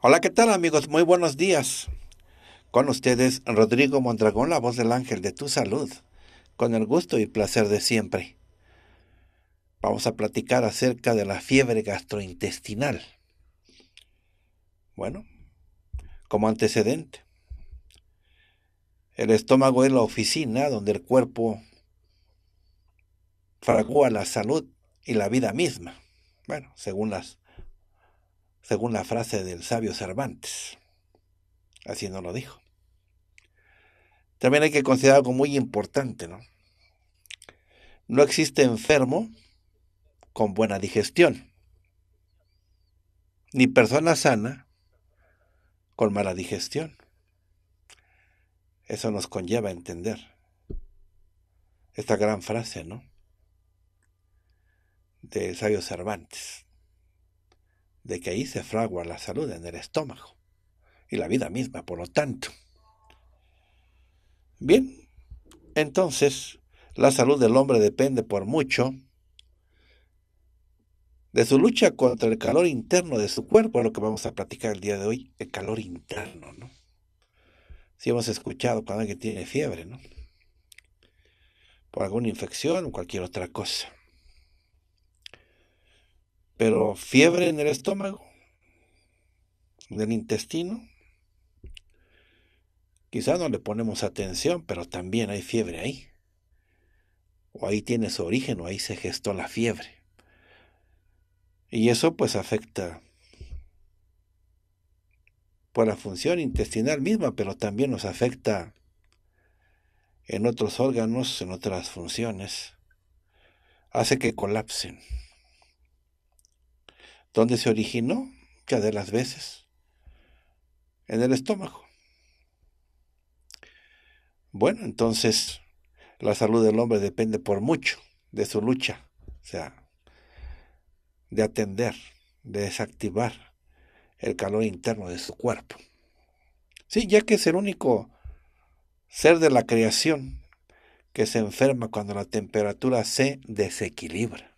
Hola, ¿qué tal amigos? Muy buenos días. Con ustedes, Rodrigo Mondragón, la voz del ángel de tu salud, con el gusto y placer de siempre. Vamos a platicar acerca de la fiebre gastrointestinal. Bueno, como antecedente, el estómago es la oficina donde el cuerpo fragúa la salud y la vida misma. Bueno, según las según la frase del sabio Cervantes. Así no lo dijo. También hay que considerar algo muy importante, ¿no? No existe enfermo con buena digestión, ni persona sana con mala digestión. Eso nos conlleva a entender esta gran frase, ¿no? De sabio Cervantes de que ahí se fragua la salud en el estómago y la vida misma, por lo tanto. Bien, entonces la salud del hombre depende por mucho de su lucha contra el calor interno de su cuerpo, lo que vamos a platicar el día de hoy, el calor interno, ¿no? Si hemos escuchado cuando alguien tiene fiebre, ¿no? Por alguna infección o cualquier otra cosa. Pero fiebre en el estómago, en el intestino, quizá no le ponemos atención, pero también hay fiebre ahí. O ahí tiene su origen, o ahí se gestó la fiebre. Y eso pues afecta por la función intestinal misma, pero también nos afecta en otros órganos, en otras funciones. Hace que colapsen. ¿Dónde se originó? Que de las veces. En el estómago. Bueno, entonces la salud del hombre depende por mucho de su lucha, o sea, de atender, de desactivar el calor interno de su cuerpo. Sí, ya que es el único ser de la creación que se enferma cuando la temperatura se desequilibra.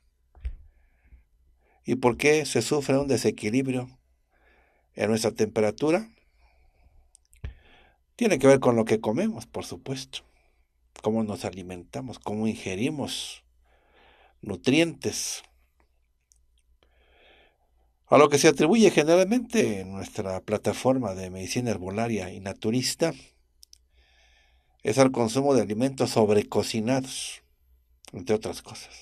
¿Y por qué se sufre un desequilibrio en nuestra temperatura? Tiene que ver con lo que comemos, por supuesto, cómo nos alimentamos, cómo ingerimos nutrientes. A lo que se atribuye generalmente en nuestra plataforma de medicina herbolaria y naturista es al consumo de alimentos sobrecocinados, entre otras cosas,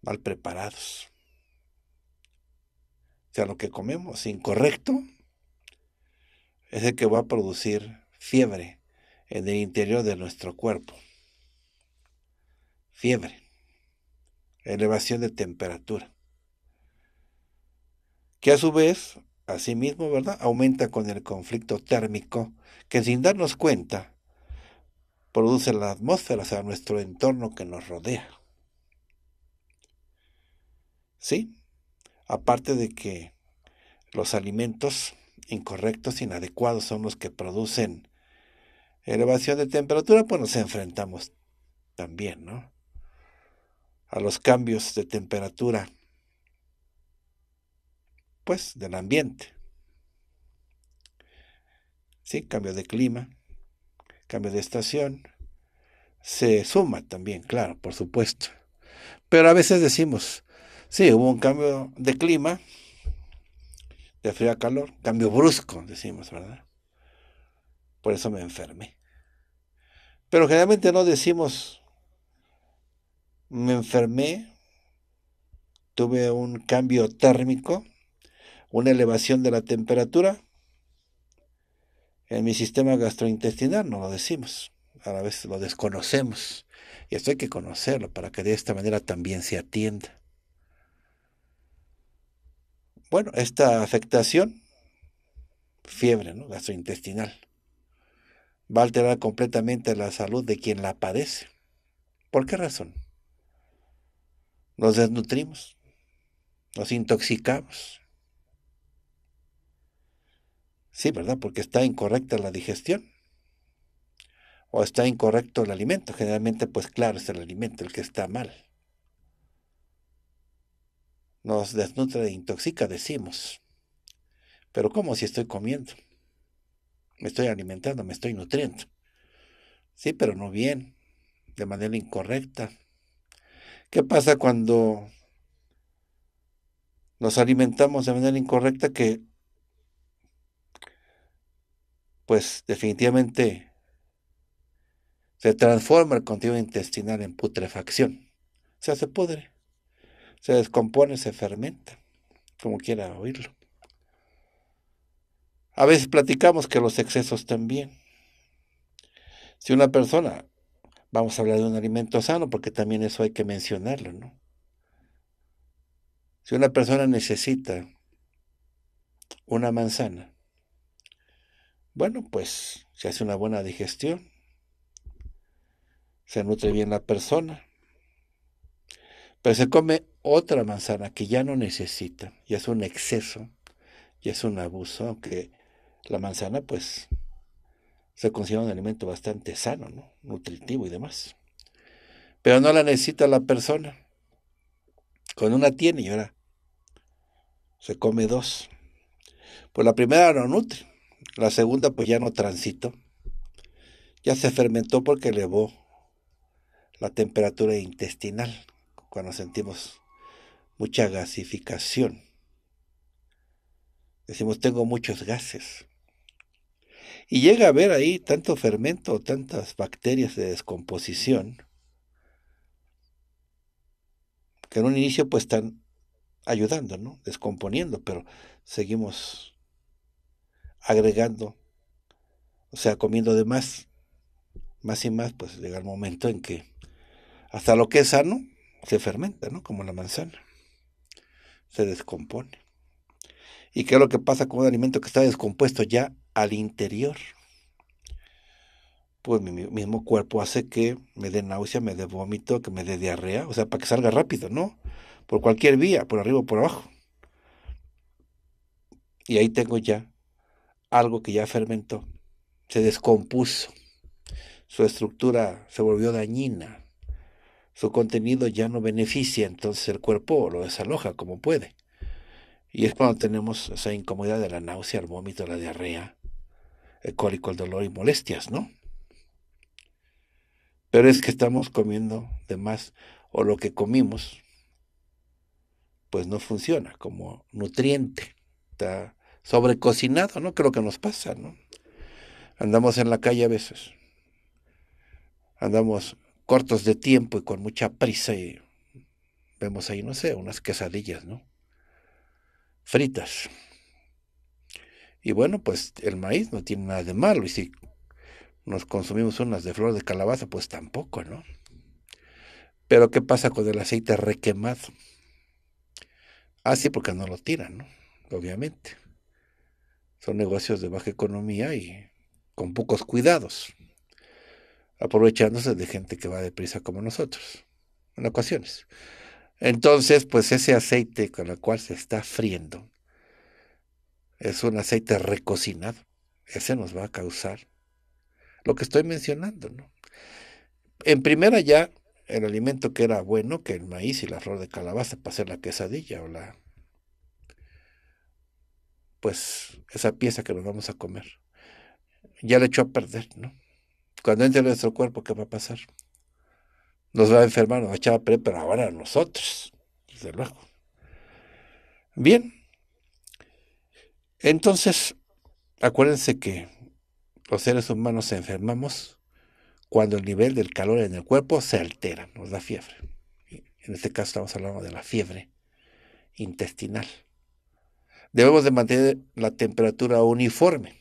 mal preparados sea, lo que comemos incorrecto, es el que va a producir fiebre en el interior de nuestro cuerpo. Fiebre, elevación de temperatura, que a su vez, asimismo, ¿verdad?, aumenta con el conflicto térmico que sin darnos cuenta produce la atmósfera, o sea, nuestro entorno que nos rodea. ¿Sí? Aparte de que los alimentos incorrectos, inadecuados, son los que producen elevación de temperatura, pues nos enfrentamos también, ¿no? A los cambios de temperatura, pues, del ambiente. Sí, cambio de clima, cambio de estación, se suma también, claro, por supuesto. Pero a veces decimos, Sí, hubo un cambio de clima, de frío a calor, cambio brusco, decimos, ¿verdad? Por eso me enfermé. Pero generalmente no decimos, me enfermé, tuve un cambio térmico, una elevación de la temperatura en mi sistema gastrointestinal, no lo decimos. a la vez lo desconocemos. Y esto hay que conocerlo para que de esta manera también se atienda. Bueno, esta afectación, fiebre ¿no? gastrointestinal, va a alterar completamente la salud de quien la padece. ¿Por qué razón? Nos desnutrimos, nos intoxicamos. Sí, ¿verdad? Porque está incorrecta la digestión. O está incorrecto el alimento. Generalmente, pues claro, es el alimento el que está mal. Nos desnutre e intoxica, decimos. Pero ¿cómo si estoy comiendo? Me estoy alimentando, me estoy nutriendo. Sí, pero no bien, de manera incorrecta. ¿Qué pasa cuando nos alimentamos de manera incorrecta que pues definitivamente se transforma el contenido intestinal en putrefacción. O sea, se pudre, se descompone, se fermenta, como quiera oírlo. A veces platicamos que los excesos también. Si una persona, vamos a hablar de un alimento sano, porque también eso hay que mencionarlo, ¿no? Si una persona necesita una manzana, bueno, pues se hace una buena digestión, se nutre bien la persona, pero se come otra manzana que ya no necesita, y es un exceso, y es un abuso, aunque la manzana, pues, se considera un alimento bastante sano, ¿no? nutritivo y demás. Pero no la necesita la persona. Con una tiene y ahora se come dos. Pues la primera no nutre, la segunda pues ya no transitó. Ya se fermentó porque elevó la temperatura intestinal cuando sentimos mucha gasificación. Decimos, tengo muchos gases. Y llega a haber ahí tanto fermento, tantas bacterias de descomposición, que en un inicio pues están ayudando, ¿no? Descomponiendo, pero seguimos agregando, o sea, comiendo de más, más y más, pues llega el momento en que hasta lo que es sano se fermenta, ¿no? Como la manzana, se descompone. ¿Y qué es lo que pasa con un alimento que está descompuesto ya al interior? Pues mi mismo cuerpo hace que me dé náusea, me dé vómito, que me dé diarrea, o sea, para que salga rápido, ¿no? Por cualquier vía, por arriba o por abajo. Y ahí tengo ya algo que ya fermentó, se descompuso, su estructura se volvió dañina, su contenido ya no beneficia, entonces el cuerpo lo desaloja como puede. Y es cuando tenemos esa incomodidad de la náusea, el vómito, la diarrea, el cólico, el dolor y molestias, ¿no? Pero es que estamos comiendo de más o lo que comimos, pues no funciona como nutriente. Está sobrecocinado, ¿no? Lo que nos pasa, ¿no? Andamos en la calle a veces. Andamos cortos de tiempo y con mucha prisa y vemos ahí, no sé, unas quesadillas, ¿no? fritas. Y bueno, pues el maíz no tiene nada de malo. Y si nos consumimos unas de flor de calabaza, pues tampoco, ¿no? Pero ¿qué pasa con el aceite requemado? Ah, sí, porque no lo tiran, ¿no? Obviamente. Son negocios de baja economía y con pocos cuidados, aprovechándose de gente que va deprisa como nosotros, en ocasiones. Entonces, pues ese aceite con el cual se está friendo es un aceite recocinado. Ese nos va a causar lo que estoy mencionando, ¿no? En primera ya, el alimento que era bueno, que el maíz y la flor de calabaza para hacer la quesadilla o la... Pues esa pieza que nos vamos a comer, ya le echó a perder, ¿no? Cuando entre en nuestro cuerpo, ¿qué va a pasar? nos va a enfermar, nos va a echar a perder, pero ahora a nosotros, desde luego. Bien, entonces, acuérdense que los seres humanos enfermamos cuando el nivel del calor en el cuerpo se altera, nos da fiebre. En este caso estamos hablando de la fiebre intestinal. Debemos de mantener la temperatura uniforme.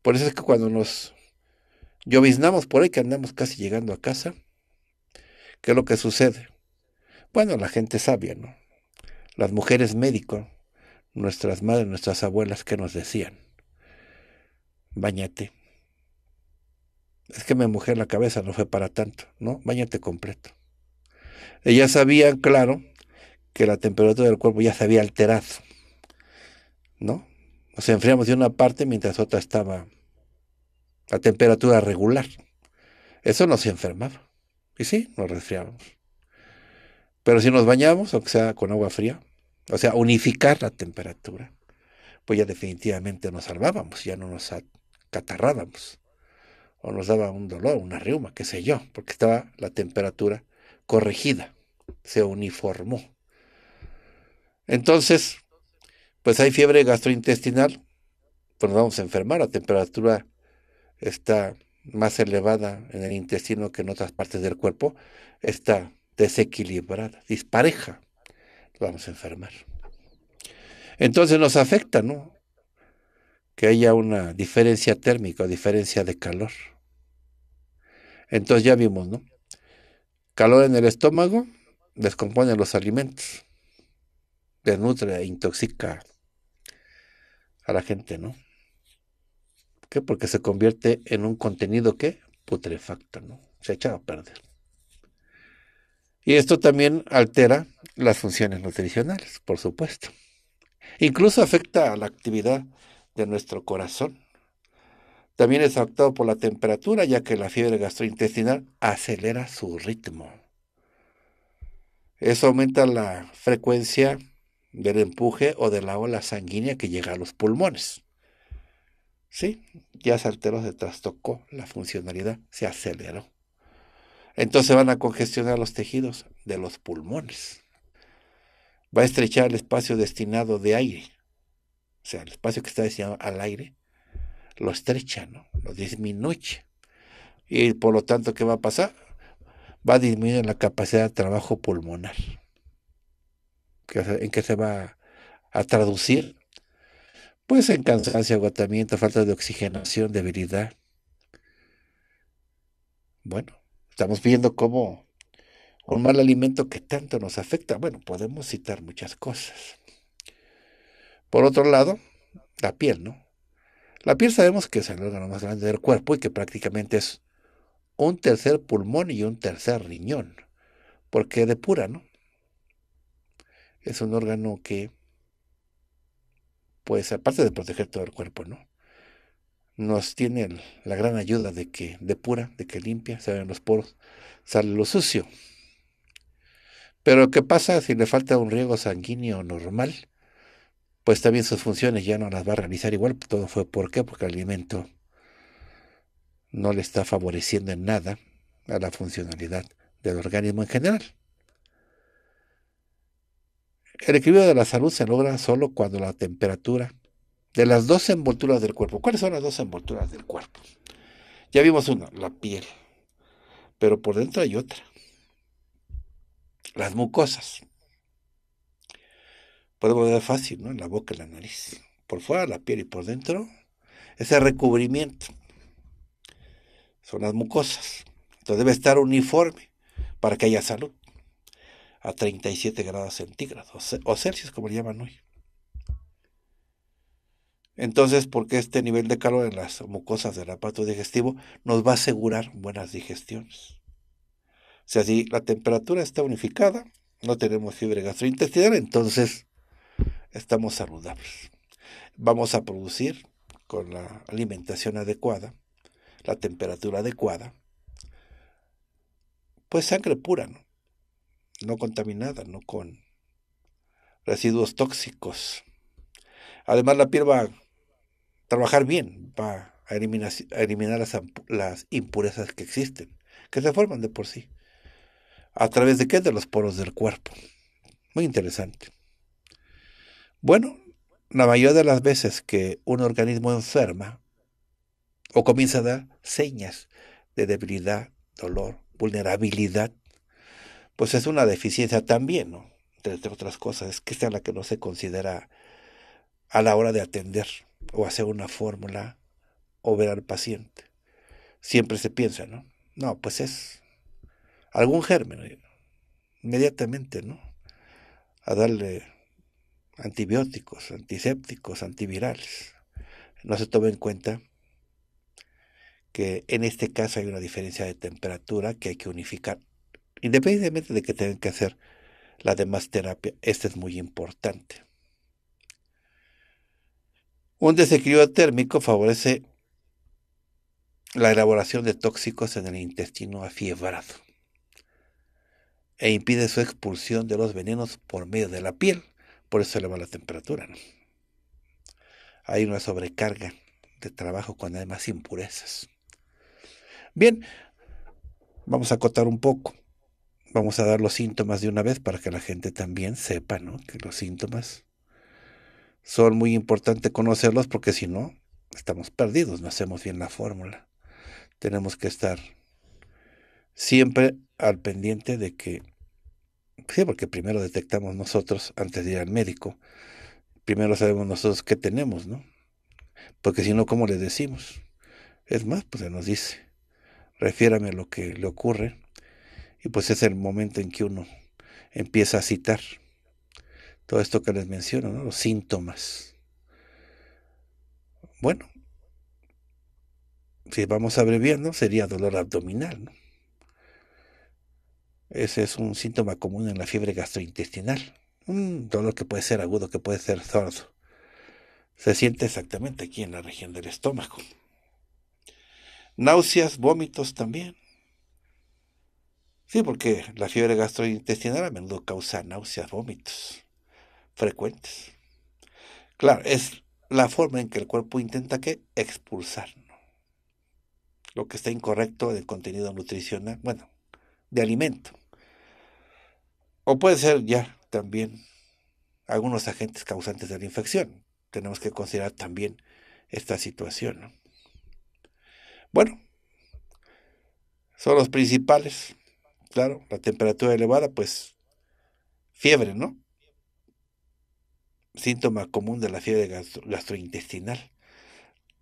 Por eso es que cuando nos Lloviznamos por ahí que andamos casi llegando a casa. ¿Qué es lo que sucede? Bueno, la gente sabia, ¿no? Las mujeres médicos, nuestras madres, nuestras abuelas, ¿qué nos decían? Báñate. Es que me mojé la cabeza, no fue para tanto, ¿no? Báñate completo. Ellas sabían, claro, que la temperatura del cuerpo ya se había alterado, ¿no? Nos enfriamos de una parte mientras otra estaba a temperatura regular. Eso nos enfermaba. Y sí, nos resfriábamos. Pero si nos bañamos, aunque sea con agua fría, o sea, unificar la temperatura, pues ya definitivamente nos salvábamos, ya no nos acatarrábamos, o nos daba un dolor, una reuma, qué sé yo, porque estaba la temperatura corregida, se uniformó. Entonces, pues hay fiebre gastrointestinal, pues nos vamos a enfermar, la temperatura está más elevada en el intestino que en otras partes del cuerpo, está desequilibrada, dispareja, vamos a enfermar. Entonces nos afecta, ¿no? Que haya una diferencia térmica, diferencia de calor. Entonces ya vimos, ¿no? Calor en el estómago descompone los alimentos, desnutre e intoxica a la gente, ¿no? Porque se convierte en un contenido que putrefacto, ¿no? Se echa a perder. Y esto también altera las funciones nutricionales, por supuesto. Incluso afecta a la actividad de nuestro corazón. También es afectado por la temperatura, ya que la fiebre gastrointestinal acelera su ritmo. Eso aumenta la frecuencia del empuje o de la ola sanguínea que llega a los pulmones. Sí, ya se alteró, se trastocó la funcionalidad, se aceleró. Entonces van a congestionar los tejidos de los pulmones. Va a estrechar el espacio destinado de aire. O sea, el espacio que está destinado al aire lo estrecha, ¿no? Lo disminuye. Y por lo tanto, ¿qué va a pasar? Va a disminuir la capacidad de trabajo pulmonar. ¿En qué se va a traducir? Pues en cansancio, agotamiento, falta de oxigenación, debilidad. Bueno, estamos viendo cómo un mal alimento que tanto nos afecta, bueno, podemos citar muchas cosas. Por otro lado, la piel, ¿no? La piel sabemos que es el órgano más grande del cuerpo y que prácticamente es un tercer pulmón y un tercer riñón, porque depura, ¿no? Es un órgano que pues aparte de proteger todo el cuerpo, ¿no? Nos tiene la gran ayuda de que depura, de que limpia, se ven los poros, sale lo sucio. Pero ¿qué pasa si le falta un riego sanguíneo normal? Pues también sus funciones ya no las va a realizar igual. Todo fue ¿por qué? Porque el alimento no le está favoreciendo en nada a la funcionalidad del organismo en general. El equilibrio de la salud se logra solo cuando la temperatura de las dos envolturas del cuerpo. ¿Cuáles son las dos envolturas del cuerpo? Ya vimos una, la piel, pero por dentro hay otra. Las mucosas. Podemos ver fácil, ¿no? En la boca y la nariz. Por fuera la piel y por dentro ese recubrimiento. Son las mucosas. Entonces debe estar uniforme para que haya salud a 37 grados centígrados o Celsius, como le llaman hoy. Entonces, porque este nivel de calor en las mucosas del aparato digestivo nos va a asegurar buenas digestiones. O sea, si la temperatura está unificada, no tenemos fiebre gastrointestinal, entonces estamos saludables. Vamos a producir con la alimentación adecuada, la temperatura adecuada, pues sangre pura, ¿no? No contaminada, no con residuos tóxicos. Además, la piel va a trabajar bien, va a eliminar, eliminar las, las, impurezas que existen, que se forman de por sí. ¿A través de qué? De los poros del cuerpo. Muy interesante. Bueno, la mayoría de las veces que un organismo enferma o comienza a dar señas de debilidad, dolor, vulnerabilidad, pues es una deficiencia también, ¿no? Entre otras cosas, es que es la que no se considera a la hora de atender o hacer una fórmula o ver al paciente. siempre se piensa, ¿no? No, pues es algún germen, inmediatamente, ¿no? A darle antibióticos, antisépticos, antivirales. No se toma en cuenta que en este caso hay una diferencia de temperatura que hay que unificar. Independientemente de que tengan que hacer la demás terapia, esta es muy importante. Un desequilibrio térmico favorece la elaboración de tóxicos en el intestino afiebrado e impide su expulsión de los venenos por medio de la piel. Por eso eleva la temperatura. Hay una sobrecarga de trabajo cuando hay más impurezas. Bien, vamos a acotar un poco. Vamos a dar los síntomas de una vez para que la gente también sepa ¿no? que los síntomas son muy importantes conocerlos porque si no, estamos perdidos, no hacemos bien la fórmula. Tenemos que estar siempre al pendiente de que, sí, porque primero detectamos nosotros antes de ir al médico, primero sabemos nosotros qué tenemos, ¿no? Porque si no, ¿cómo le decimos? Es más, pues se nos dice, refiérame a lo que le ocurre, y pues es el momento en que uno empieza a citar todo esto que les menciono, ¿no? los síntomas. Bueno, si vamos abreviando, sería dolor abdominal. Ese es un síntoma común en la fiebre gastrointestinal. Un dolor que puede ser agudo, que puede ser sordo. Se siente exactamente aquí en la región del estómago. Náuseas, vómitos también. Sí, porque la fiebre gastrointestinal a menudo causa náuseas, vómitos frecuentes. Claro, es la forma en que el cuerpo intenta que expulsar lo que está incorrecto del contenido nutricional, bueno, de alimento. O puede ser ya también algunos agentes causantes de la infección. Tenemos que considerar también esta situación. Bueno, son los principales. Claro, la temperatura elevada, pues fiebre, ¿no? síntoma común de la fiebre gastrointestinal.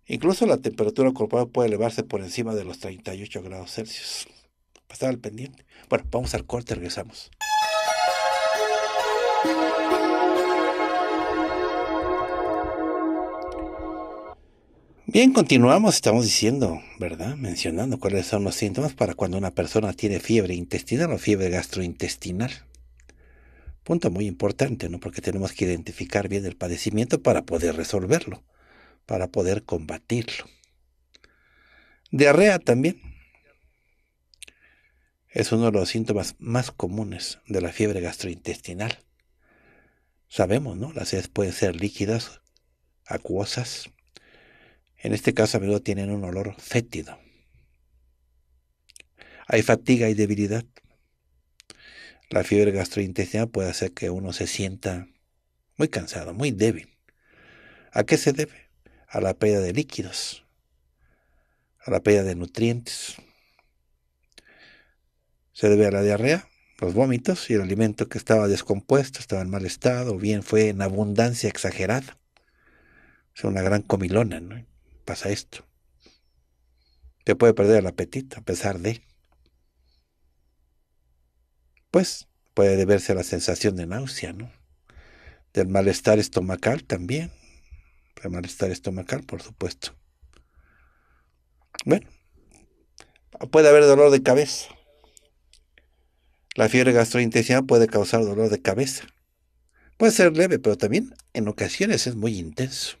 Incluso la temperatura corporal puede elevarse por encima de los 38 grados Celsius. Estar al pendiente. Bueno, vamos al corte, regresamos. Bien, continuamos, estamos diciendo, ¿verdad? Mencionando cuáles son los síntomas para cuando una persona tiene fiebre intestinal o fiebre gastrointestinal. Punto muy importante, ¿no? Porque tenemos que identificar bien el padecimiento para poder resolverlo, para poder combatirlo. Diarrea también. Es uno de los síntomas más comunes de la fiebre gastrointestinal. Sabemos, ¿no? Las heces pueden ser líquidas, acuosas. En este caso a menudo tienen un olor fétido. Hay fatiga y debilidad. La fiebre gastrointestinal puede hacer que uno se sienta muy cansado, muy débil. ¿A qué se debe? A la pérdida de líquidos, a la pérdida de nutrientes. Se debe a la diarrea, los vómitos y el alimento que estaba descompuesto, estaba en mal estado, o bien fue en abundancia exagerada. Es una gran comilona, ¿no? Pasa esto. Te puede perder el apetito a pesar de pues puede deberse a la sensación de náusea, ¿no? Del malestar estomacal también. El malestar estomacal, por supuesto. Bueno, puede haber dolor de cabeza. La fiebre gastrointestinal puede causar dolor de cabeza. Puede ser leve, pero también en ocasiones es muy intenso.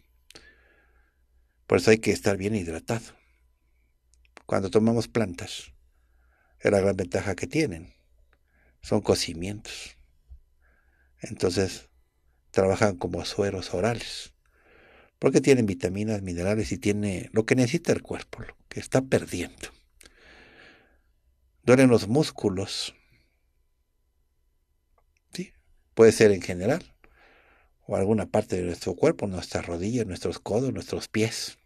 Por eso hay que estar bien hidratado. Cuando tomamos plantas, es la gran ventaja que tienen son cocimientos. Entonces, trabajan como sueros orales, porque tienen vitaminas, minerales y tiene lo que necesita el cuerpo, lo que está perdiendo. Duelen los músculos. ¿Sí? Puede ser en general, o alguna parte de nuestro cuerpo, nuestras rodillas, nuestros codos, nuestros pies.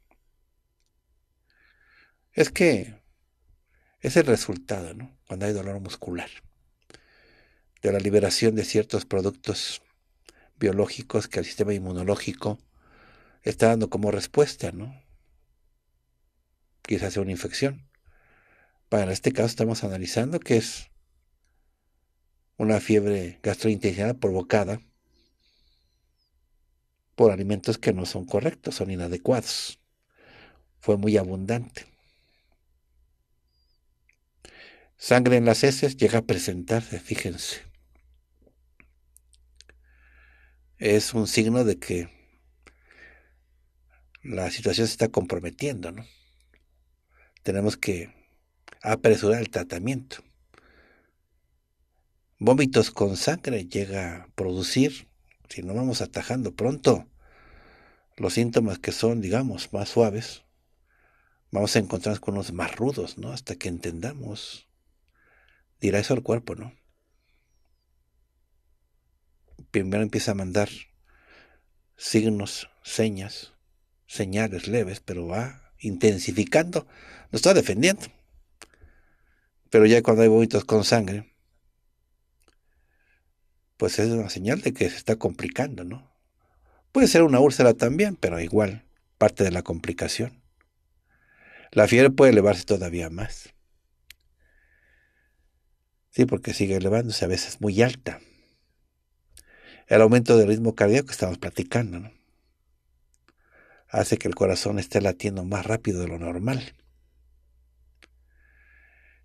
Es que es el resultado, ¿no? Cuando hay dolor muscular de la liberación de ciertos productos biológicos que el sistema inmunológico está dando como respuesta, ¿no? Quizás sea una infección. Para este caso estamos analizando que es una fiebre gastrointestinal provocada por alimentos que no son correctos, son inadecuados. Fue muy abundante. Sangre en las heces llega a presentarse, fíjense. Es un signo de que la situación se está comprometiendo, ¿no? Tenemos que apresurar el tratamiento. Vómitos con sangre llega a producir, si no vamos atajando pronto los síntomas que son, digamos, más suaves, vamos a encontrarnos con unos más rudos, ¿no? Hasta que entendamos. Dirá eso al cuerpo, ¿no? Primero empieza a mandar signos, señas, señales leves, pero va intensificando, lo está defendiendo. Pero ya cuando hay vómitos con sangre, pues es una señal de que se está complicando, ¿no? Puede ser una úlcera también, pero igual, parte de la complicación. La fiebre puede elevarse todavía más. Sí, porque sigue elevándose a veces muy alta. El aumento del ritmo cardíaco que estamos platicando, hace que el corazón esté latiendo más rápido de lo normal.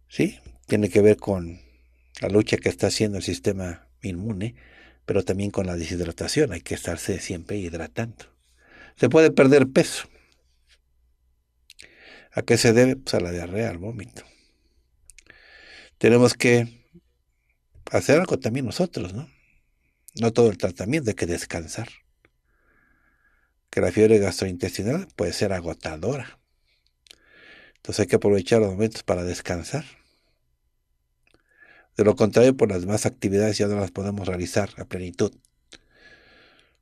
Sí, tiene que ver con la lucha que está haciendo el sistema inmune, pero también con la deshidratación. Hay que estarse siempre hidratando. Se puede perder peso. ¿A qué se debe? Pues a la diarrea, al vómito. Tenemos que hacer algo también nosotros, ¿no? No todo el tratamiento, hay que descansar que la fiebre gastrointestinal puede ser agotadora. Entonces hay que aprovechar los momentos para descansar. De lo contrario, por las demás actividades ya no las podemos realizar a plenitud.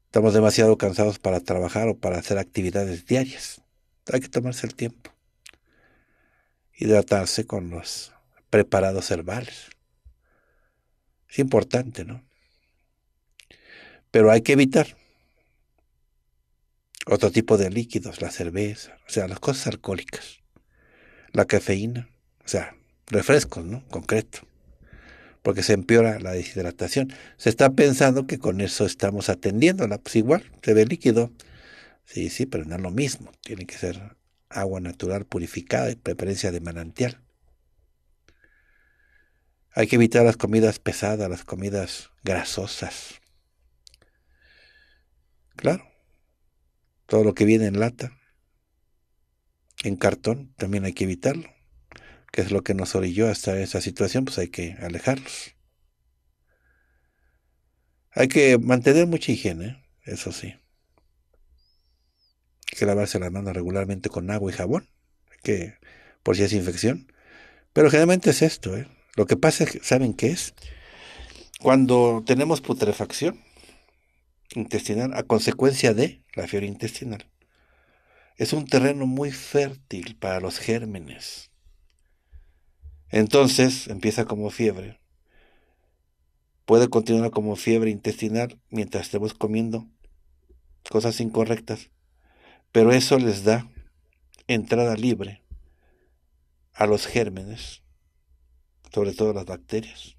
Estamos demasiado cansados para trabajar o para hacer actividades diarias. Hay que tomarse el tiempo. Hidratarse con los preparados herbales. Es importante, ¿no? Pero hay que evitar otro tipo de líquidos, la cerveza, o sea, las cosas alcohólicas, la cafeína, o sea, refrescos, ¿no? Concreto, porque se empeora la deshidratación. Se está pensando que con eso estamos atendiéndola, pues igual, se ve líquido. Sí, sí, pero no es lo mismo, tiene que ser agua natural purificada y preferencia de manantial. Hay que evitar las comidas pesadas, las comidas grasosas. Claro, todo lo que viene en lata, en cartón, también hay que evitarlo. Que es lo que nos orilló hasta esa situación, pues hay que alejarlos. Hay que mantener mucha higiene, eso sí. Hay que lavarse las manos regularmente con agua y jabón, que por si es infección. Pero generalmente es esto, ¿eh? Lo que pasa es que, ¿saben qué es? Cuando tenemos putrefacción, intestinal a consecuencia de la fiebre intestinal. Es un terreno muy fértil para los gérmenes. Entonces empieza como fiebre. Puede continuar como fiebre intestinal mientras estemos comiendo cosas incorrectas, pero eso les da entrada libre a los gérmenes, sobre todo las bacterias,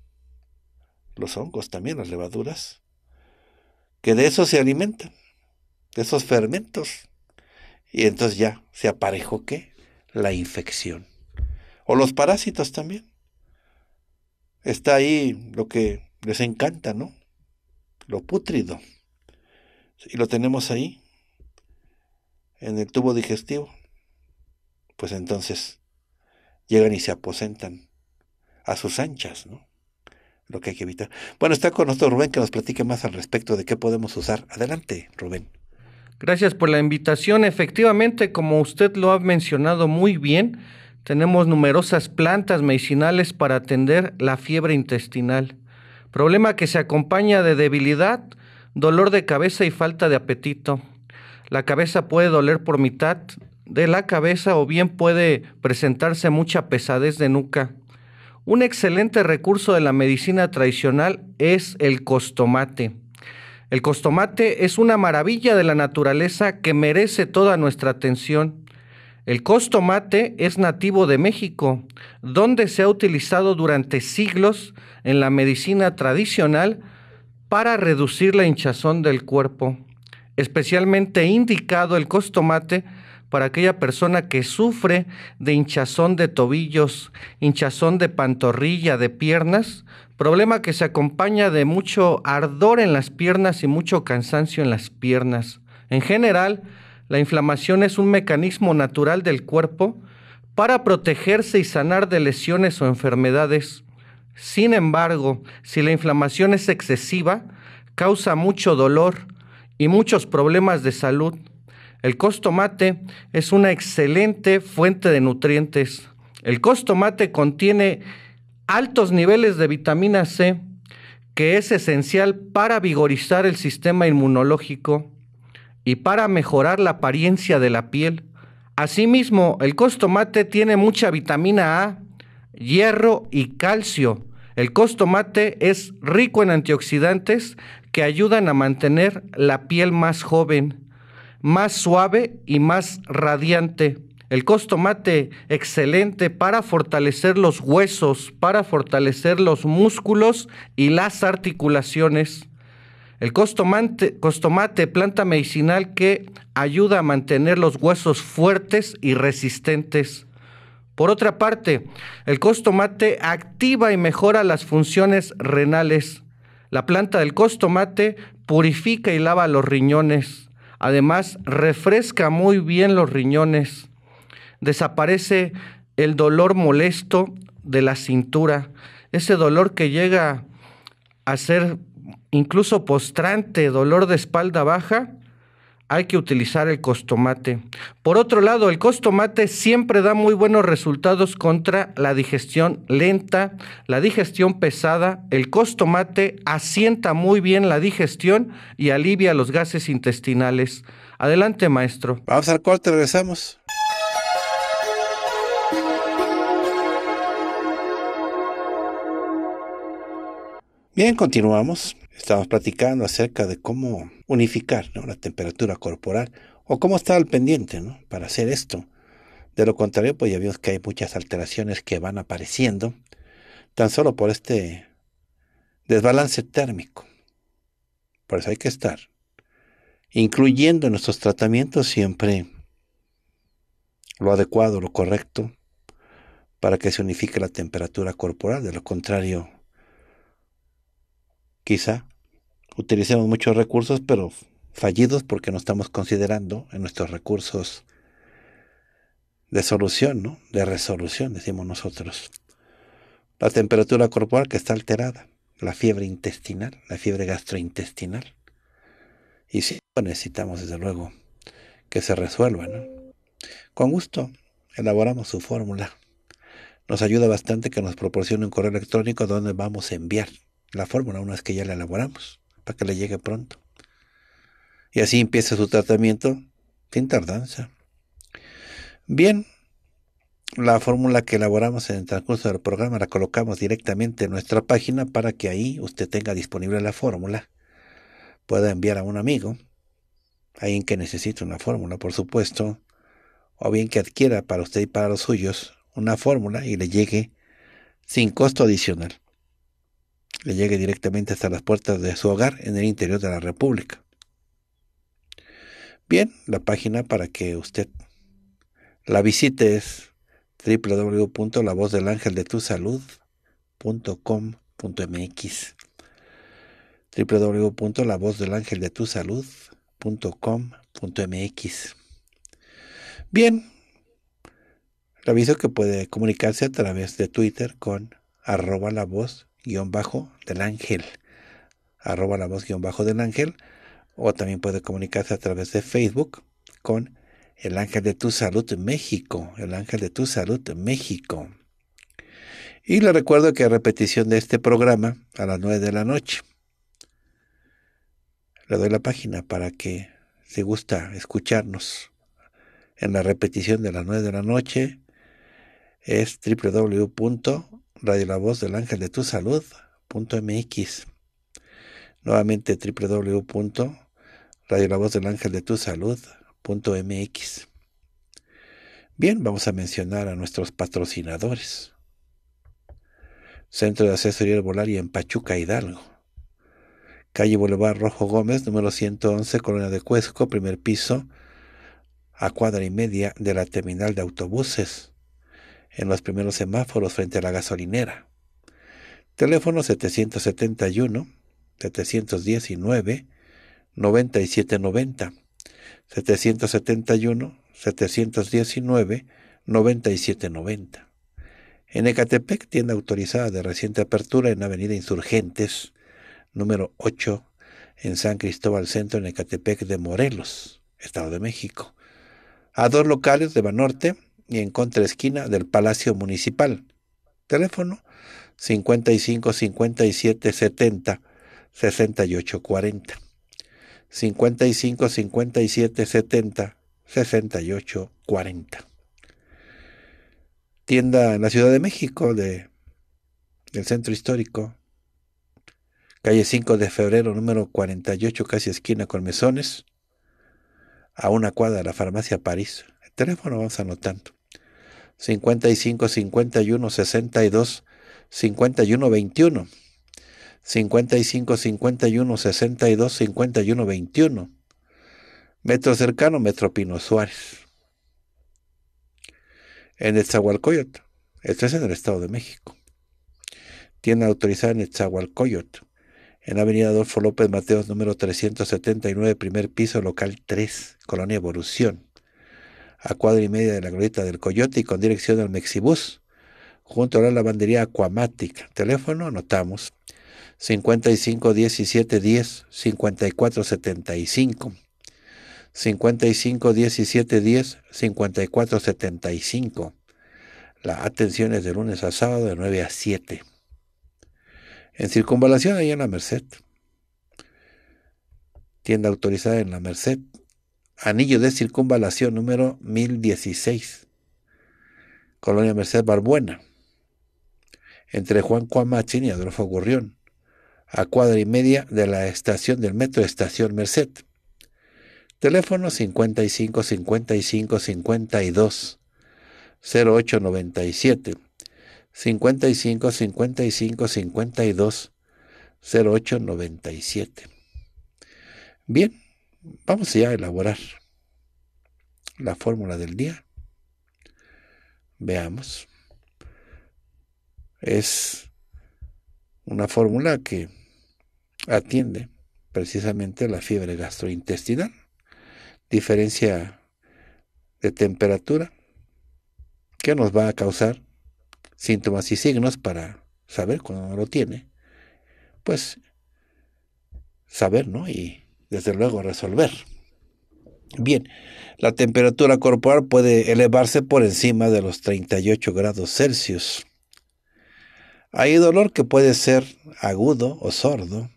los hongos también, las levaduras, que de eso se alimentan, de esos fermentos. Y entonces ya se aparejó qué? La infección. O los parásitos también. Está ahí lo que les encanta, ¿no? Lo pútrido. Y lo tenemos ahí, en el tubo digestivo. Pues entonces llegan y se aposentan a sus anchas, ¿no? lo que hay que evitar. Bueno, está con nosotros Rubén que nos platique más al respecto de qué podemos usar. Adelante, Rubén. Gracias por la invitación. Efectivamente, como usted lo ha mencionado muy bien, tenemos numerosas plantas medicinales para atender la fiebre intestinal, problema que se acompaña de debilidad, dolor de cabeza y falta de apetito. La cabeza puede doler por mitad de la cabeza o bien puede presentarse mucha pesadez de nuca. Un excelente recurso de la medicina tradicional es el costomate. El costomate es una maravilla de la naturaleza que merece toda nuestra atención. El costomate es nativo de México, donde se ha utilizado durante siglos en la medicina tradicional para reducir la hinchazón del cuerpo, especialmente indicado el costomate para aquella persona que sufre de hinchazón de tobillos, hinchazón de pantorrilla, de piernas, problema que se acompaña de mucho ardor en las piernas y mucho cansancio en las piernas. En general, la inflamación es un mecanismo natural del cuerpo para protegerse y sanar de lesiones o enfermedades. Sin embargo, si la inflamación es excesiva, causa mucho dolor y muchos problemas de salud el costomate es una excelente fuente de nutrientes. El costomate contiene altos niveles de vitamina C, que es esencial para vigorizar el sistema inmunológico y para mejorar la apariencia de la piel. Asimismo, el costomate tiene mucha vitamina A, hierro y calcio. El costomate es rico en antioxidantes que ayudan a mantener la piel más joven más suave y más radiante. El costomate excelente para fortalecer los huesos, para fortalecer los músculos y las articulaciones. El costomate, planta medicinal que ayuda a mantener los huesos fuertes y resistentes. Por otra parte, el costomate activa y mejora las funciones renales. La planta del costomate purifica y lava los riñones. Además, refresca muy bien los riñones. Desaparece el dolor molesto de la cintura, ese dolor que llega a ser incluso postrante, dolor de espalda baja, hay que utilizar el costomate. Por otro lado, el costomate siempre da muy buenos resultados contra la digestión lenta, la digestión pesada. El costomate asienta muy bien la digestión y alivia los gases intestinales. Adelante, maestro. Vamos al corte, regresamos. Bien, continuamos. Estamos platicando acerca de cómo unificar la temperatura corporal o cómo estar al pendiente para hacer esto. De lo contrario, pues ya vimos que hay muchas alteraciones que van apareciendo tan solo por este desbalance térmico. Por eso hay que estar incluyendo en nuestros tratamientos siempre lo adecuado, lo correcto, para que se unifique la temperatura corporal. De lo contrario, quizá utilicemos muchos recursos, pero fallidos porque no estamos considerando en nuestros recursos de solución, ¿no? De resolución, decimos nosotros. La temperatura corporal que está alterada, la fiebre intestinal, la fiebre gastrointestinal. Y sí, necesitamos desde luego que se resuelva, ¿no? Con gusto, elaboramos su fórmula. Nos ayuda bastante que nos proporcione un correo electrónico donde vamos a enviar la fórmula una vez que ya la elaboramos para que le llegue pronto. Y así empieza su tratamiento sin tardanza. Bien, la fórmula que elaboramos en el transcurso del programa la colocamos directamente en nuestra página para que ahí usted tenga disponible la fórmula, pueda enviar a un amigo, alguien que necesite una fórmula, por supuesto, o bien que adquiera para usted y para los suyos una fórmula y le llegue sin costo adicional le llegue directamente hasta las puertas de su hogar en el interior de la República. Bien, la página para que usted la visite es www.lavozdelangeldetusalud.com.mx www.lavozdelangeldetusalud.com.mx Bien, le aviso que puede comunicarse a través de Twitter con arroba la voz guion bajo del ángel, arroba la voz guion bajo del ángel, o también puede comunicarse a través de Facebook con el ángel de tu salud México, el ángel de tu salud México. Y le recuerdo que a repetición de este programa a las 9 de la noche. Le doy la página para que si gusta escucharnos en la repetición de las 9 de la noche es www Radio La Voz del Ángel de tu Salud.mx. Nuevamente www.radiolavozdelangeldetusalud.mx. Bien, vamos a mencionar a nuestros patrocinadores. Centro de Asesoría Herbolaria en Pachuca, Hidalgo. Calle Boulevard Rojo Gómez, número 111, Colonia de Cuesco, primer piso, a cuadra y media de la terminal de autobuses, en los primeros semáforos frente a la gasolinera. Teléfono 771 719 9790 771 719 9790 en Ecatepec, tienda autorizada de reciente apertura en Avenida Insurgentes, número 8, en San Cristóbal Centro, en Ecatepec de Morelos, Estado de México. A dos locales de Banorte y en contraesquina del Palacio Municipal. Teléfono 55 57 70 68 40. 55 57 70 68 40 tienda en la Ciudad de México de, del centro histórico, calle 5 de febrero, número 48, casi esquina con mesones, a una cuadra de la farmacia París. El teléfono vamos anotando. 55 51 62 51 21. 55 51 62 51 21. Metro cercano, Metro Pino Suárez en Netzahualcoyot. Esto es en el Estado de México. Tiene autorizada en Netzahualcoyot, en Avenida Adolfo López Mateos, número 379, primer piso, local 3, Colonia Evolución, a cuadra y media de la glorieta del Coyote y con dirección al Mexibus, junto a la lavandería Aquamatic. Teléfono, anotamos, 55 17 10 54 75. 55 17 10 54 75. La atención es de lunes a sábado de 9 a 7. En circunvalación, ahí en la Merced. Tienda autorizada en la Merced. Anillo de circunvalación número 1016. Colonia Merced Barbuena. Entre Juan Cuamachín y Adolfo Gurrión. A cuadra y media de la estación del metro Estación Merced. Teléfono 55 55 52 0897 55 55 52 0897. Bien, vamos ya a elaborar la fórmula del día. Veamos. Es una fórmula que atiende precisamente la fiebre gastrointestinal diferencia de temperatura que nos va a causar síntomas y signos para saber cuando no lo tiene, pues saber, ¿no? Y desde luego resolver. Bien, la temperatura corporal puede elevarse por encima de los 38 grados Celsius. Hay dolor que puede ser agudo o sordo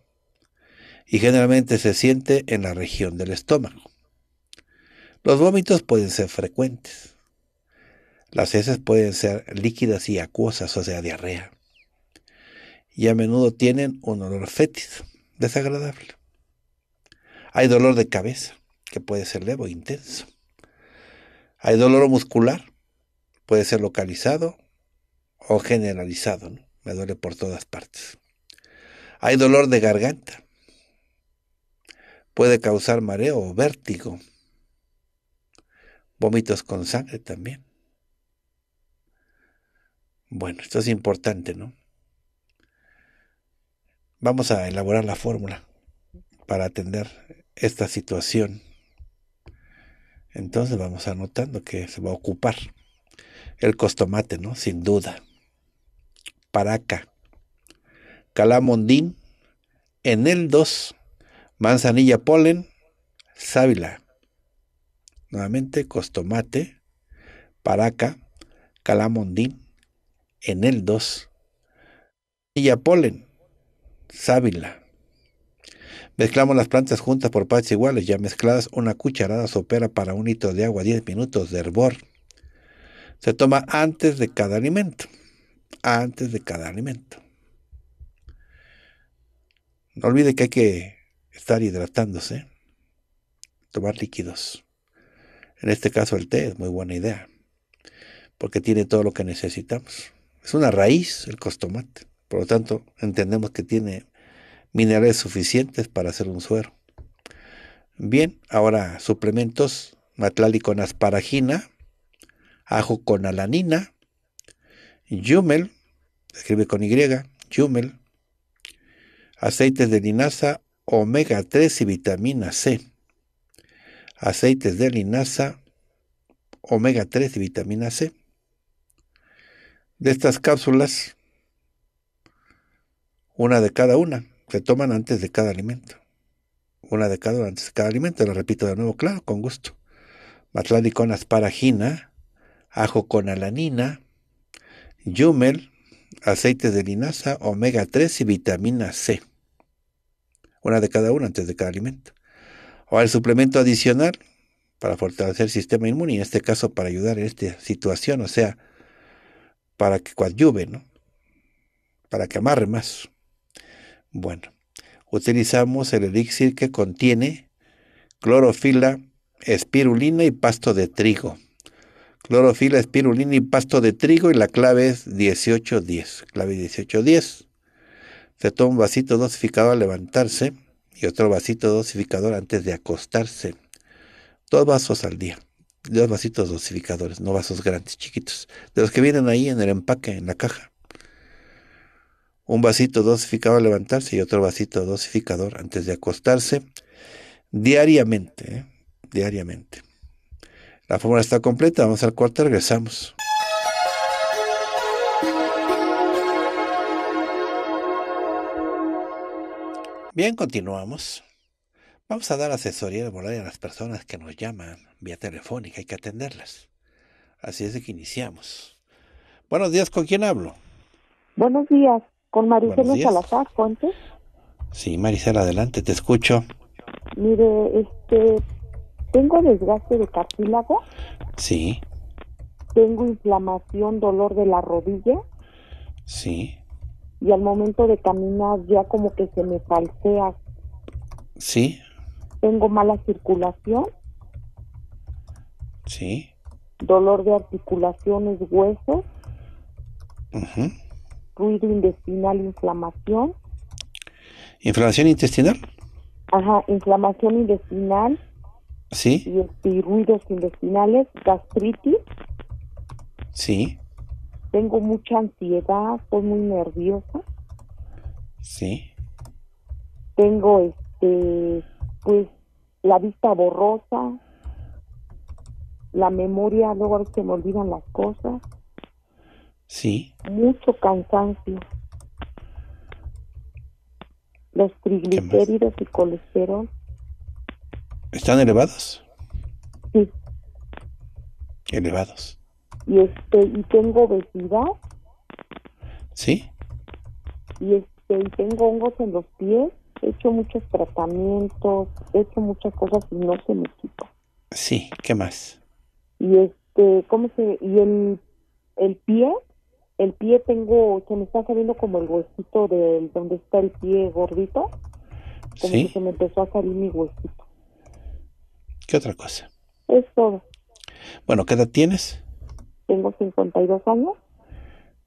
y generalmente se siente en la región del estómago. Los vómitos pueden ser frecuentes. Las heces pueden ser líquidas y acuosas, o sea, diarrea. Y a menudo tienen un olor fétido, desagradable. Hay dolor de cabeza, que puede ser leve o intenso. Hay dolor muscular, puede ser localizado o generalizado, me duele por todas partes. Hay dolor de garganta, puede causar mareo o vértigo vómitos con sangre también. Bueno, esto es importante, ¿no? Vamos a elaborar la fórmula para atender esta situación. Entonces vamos anotando que se va a ocupar el costomate, ¿no? Sin duda. Paraca, calamondín, enel 2, manzanilla polen, sábila, Nuevamente, Costomate, Paraca, Calamondín, Enel 2, Polen, Sábila. Mezclamos las plantas juntas por partes iguales, ya mezcladas, una cucharada sopera para un litro de agua, 10 minutos de hervor. Se toma antes de cada alimento. Antes de cada alimento. No olvide que hay que estar hidratándose, tomar líquidos. En este caso el té es muy buena idea. porque tiene todo lo que necesitamos. Es una raíz el costomate, por lo tanto entendemos que tiene minerales suficientes para hacer un suero. Bien, ahora suplementos, matlali con asparagina, ajo con alanina, yumel, escribe con Y, yumel, aceites de linaza, omega 3 y vitamina C, aceites de linaza, omega 3 y vitamina C. De estas cápsulas, una de cada una, se toman antes de cada alimento. Una de cada antes de cada alimento, lo repito de nuevo, claro, con gusto. Matlali con asparagina, ajo con alanina, yumel, aceites de linaza, omega 3 y vitamina C. Una de cada una antes de cada alimento. O el suplemento adicional para fortalecer el sistema inmune y en este caso para ayudar en esta situación, o sea, para que coadyuve, ¿no? Para que amarre más. Bueno, utilizamos el elixir que contiene clorofila, espirulina y pasto de trigo. Clorofila, espirulina y pasto de trigo y la clave es 1810. Clave 1810. Se toma un vasito dosificador al levantarse y otro vasito dosificador antes de acostarse. Dos vasos al día. Dos vasitos dosificadores, no vasos grandes, chiquitos. De los que vienen ahí en el empaque, en la caja. Un vasito dosificador al levantarse y otro vasito dosificador antes de acostarse. Diariamente, ¿eh? diariamente. La fórmula está completa, vamos al corte, regresamos. Bien, continuamos. Vamos a dar asesoría laboral a las personas que nos llaman vía telefónica, hay que atenderlas. Así es de que iniciamos. Buenos días, ¿con quién hablo? Buenos días, con Maricela Salazar Fuentes. Sí, Maricela, adelante, te escucho. Mire, este, tengo desgaste de cartílago. Sí. Tengo inflamación, dolor de la rodilla. Sí y al momento de caminar ya como que se me falsea. Sí. Tengo mala circulación. Sí. Dolor de articulaciones, huesos. Ruido intestinal, inflamación. ¿Inflamación intestinal? Ajá, inflamación intestinal. Sí. Y, este, ruidos intestinales, gastritis. Sí tengo mucha ansiedad, estoy muy nerviosa. Sí. Tengo este pues la vista borrosa, la memoria, luego a veces se me olvidan las cosas. Sí. Mucho cansancio. Los triglicéridos y colesterol. ¿Están elevados? Sí. Elevados y este y tengo obesidad sí y este y tengo hongos en los pies he hecho muchos tratamientos he hecho muchas cosas y no se me quita sí qué más y este cómo se y el el pie el pie tengo se me está saliendo como el huesito del donde está el pie gordito como ¿Sí? que se me empezó a salir mi huesito qué otra cosa es todo bueno qué edad tienes tengo 52 años.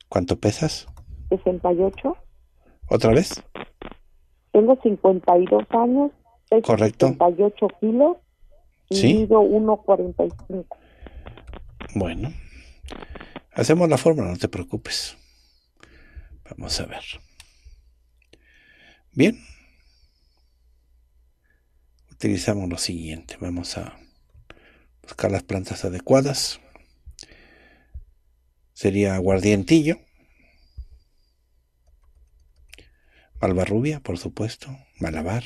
¿Cuánto pesas? 68. ¿Otra vez? Tengo 52 años. Peso Correcto. 68 kilos. Y sí. mido 1,45. Bueno. Hacemos la fórmula, no te preocupes. Vamos a ver. Bien. Utilizamos lo siguiente. Vamos a buscar las plantas adecuadas sería aguardientillo, malvarrubia, por supuesto, malabar.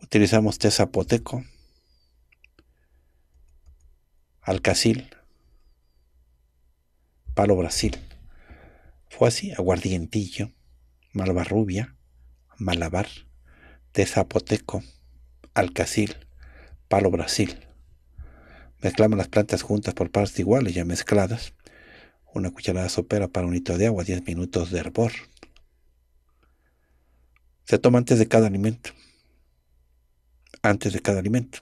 Utilizamos té zapoteco, alcacil, palo brasil. Fue así, aguardientillo, malvarrubia, malabar, té zapoteco, alcacil, palo brasil. Mezclamos las plantas juntas por partes iguales ya mezcladas. Una cucharada sopera para un litro de agua, 10 minutos de hervor. Se toma antes de cada alimento. Antes de cada alimento.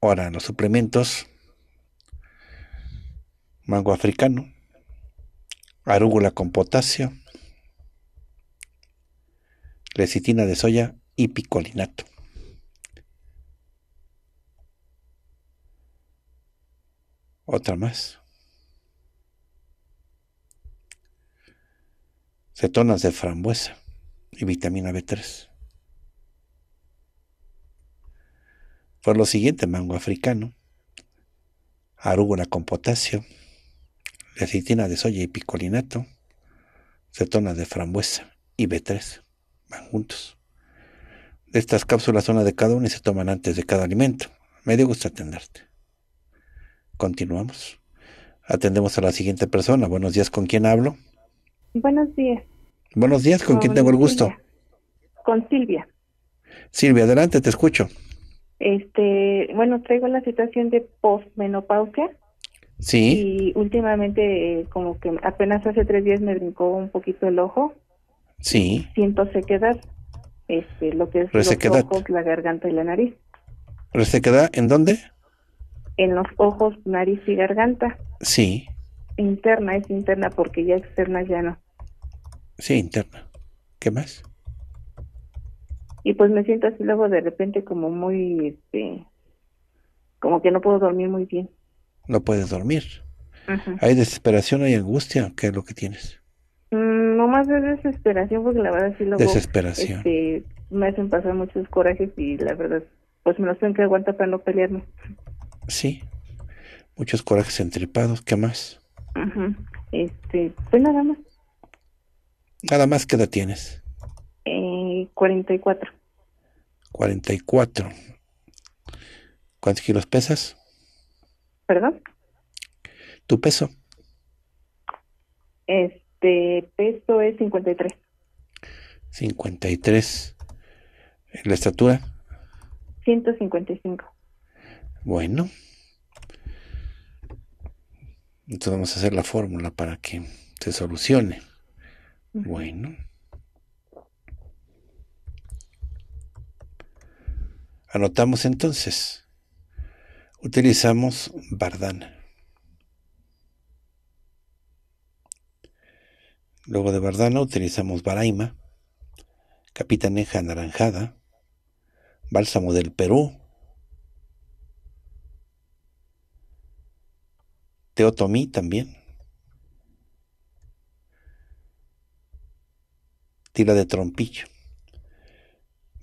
Ahora, los suplementos, mango africano, arúgula con potasio, lecitina de soya y picolinato. Otra más. Cetonas de frambuesa y vitamina B3. Por lo siguiente, mango africano, arúgula con potasio, lecitina de soya y picolinato, cetonas de frambuesa y B3. Van juntos. De estas cápsulas son de cada uno y se toman antes de cada alimento. Me dio gusto atenderte. Continuamos. Atendemos a la siguiente persona. Buenos días, ¿con quién hablo? Buenos días. Buenos días, ¿con, quién tengo el gusto? Con Silvia. Silvia, adelante, te escucho. Este, bueno, traigo la situación de postmenopausia. Sí. Y últimamente, eh, como que apenas hace tres días me brincó un poquito el ojo. Sí. Siento sequedad, este, lo que es Resequedad. los ojos, la garganta y la nariz. ¿Resequedad en dónde? En los ojos, nariz y garganta. Sí, Interna es interna porque ya externa ya no. sí, interna. ¿Qué más? Y pues me siento así luego de repente como muy, este, como que no puedo dormir muy bien. No puedes dormir. ¿Hay desesperación, hay angustia? ¿Qué es lo que tienes? Mm, no más es desesperación porque la verdad sí luego Desesperación. este, me hacen pasar muchos corajes y la verdad pues me los tengo que aguantar para no pelearme. Sí. Muchos corajes entripados. ¿Qué más? Este, pues nada más. Nada más, ¿qué edad tienes? Eh, 44. 44. ¿Cuántos kilos pesas? ¿Perdón? ¿Tu peso? Este, peso es 53. 53. ¿La estatura? 155. Bueno. Entonces vamos a hacer la fórmula para que se solucione. Bueno. Anotamos entonces. Utilizamos Bardana. Luego de Bardana utilizamos Baraima, Capitaneja anaranjada, Bálsamo del Perú, Teotomí también, Tira de Trompillo.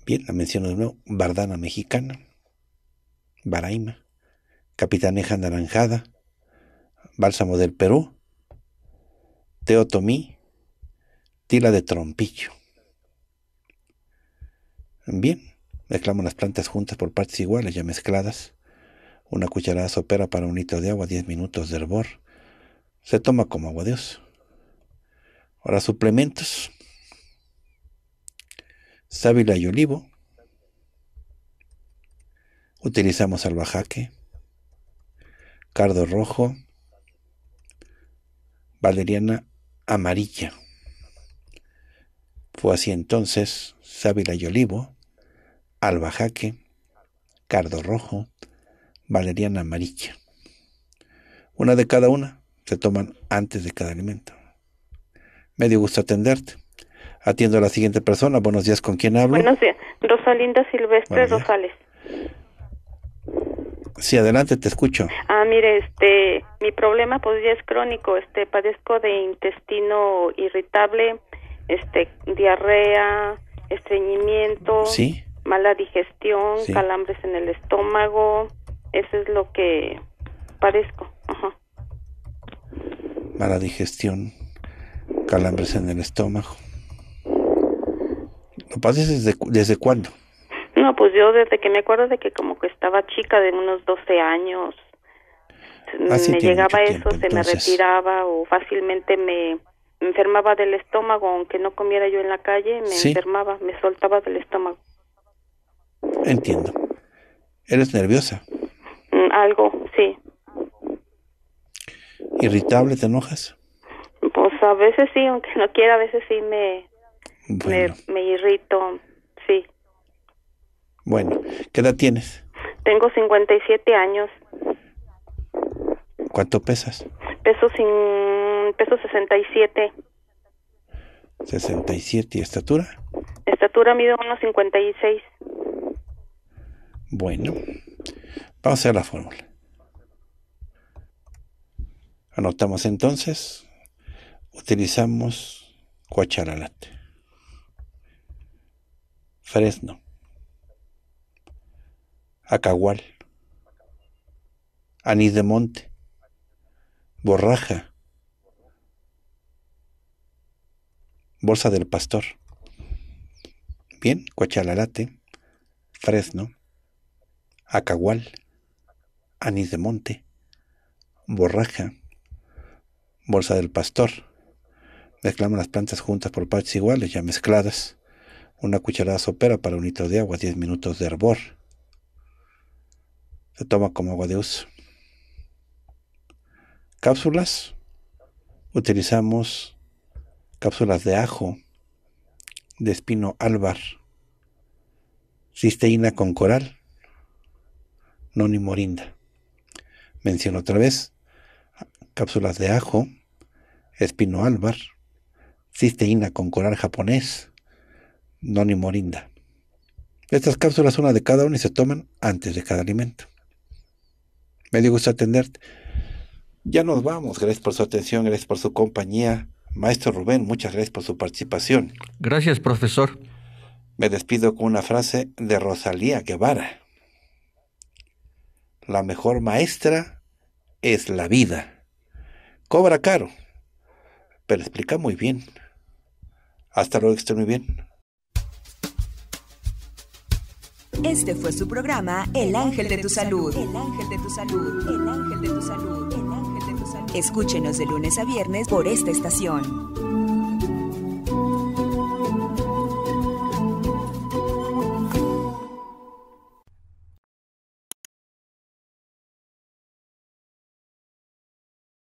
Bien, la menciono de nuevo, Bardana mexicana, Baraima, Capitaneja anaranjada, Bálsamo del Perú, Teotomí, Tila de Trompillo. Bien, mezclamos las plantas juntas por partes iguales, ya mezcladas. Una cucharada sopera para un litro de agua, 10 minutos de hervor. Se toma como agua de oso. Ahora suplementos. Sábila y olivo. Utilizamos albahaque, cardo rojo, valeriana amarilla. Fue así entonces, sábila y olivo, albahaque, cardo rojo, valeriana amarilla. Una de cada una se toman antes de cada alimento. Me dio gusto atenderte. Atiendo a la siguiente persona. Buenos días, ¿con quién hablo? Buenos días. Rosalinda Silvestre. Rosales. Sí, adelante, te escucho. Ah, mire, este, mi problema pues ya es crónico, este, padezco de intestino irritable, este, diarrea, estreñimiento, Sí, mala digestión, Sí. calambres en el estómago, eso es lo que padezco. Ajá. mala digestión, calambres en el estómago. ¿Lo padeces desde, desde cuándo? Pues yo desde que me acuerdo de que como que estaba chica de unos 12 años, Ah, me llegaba eso, tiempo, se me retiraba o fácilmente me enfermaba del estómago, aunque no comiera yo en la calle, me Sí. enfermaba, me soltaba del estómago. Entiendo. ¿Eres nerviosa? Mm, algo, sí. ¿Irritable? ¿Te enojas? Pues a veces sí, aunque no quiera, a veces sí me, Bueno, me, me irrito, sí. Bueno. ¿Qué edad tienes? Tengo 57 años. ¿Cuánto pesas? Peso sin peso 67. 67 y estatura? Estatura mide unos 56. Bueno, vamos a hacer la fórmula. Anotamos entonces, utilizamos cuacharalate, fresno, acagual, anís de monte, borraja, bolsa del pastor. Bien, cuachalalate, fresno, acagual, anís de monte, borraja, bolsa del pastor. Mezclamos las plantas juntas por partes iguales, ya mezcladas. Una cucharada sopera para un litro de agua, 10 minutos de hervor. Se toma como agua de uso. Cápsulas. Utilizamos cápsulas de ajo, de espino álvar, cisteína con coral, noni morinda. Menciono otra vez, cápsulas de ajo, espino álvar, cisteína con coral japonés, noni morinda. Estas cápsulas, una de cada una, y se toman antes de cada alimento. Me dio gusto atenderte. Ya nos vamos. Gracias por su atención, gracias por su compañía. Maestro Rubén, muchas gracias por su participación. Gracias, profesor. Me despido con una frase de Rosalía Guevara. La mejor maestra es la vida. Cobra caro, pero explica muy bien. Hasta luego, que esté muy bien. Este fue su programa El Ángel de tu Salud. El Ángel de tu Salud. El Ángel de tu Salud. El Ángel de tu Salud. Escúchenos de lunes a viernes por esta estación.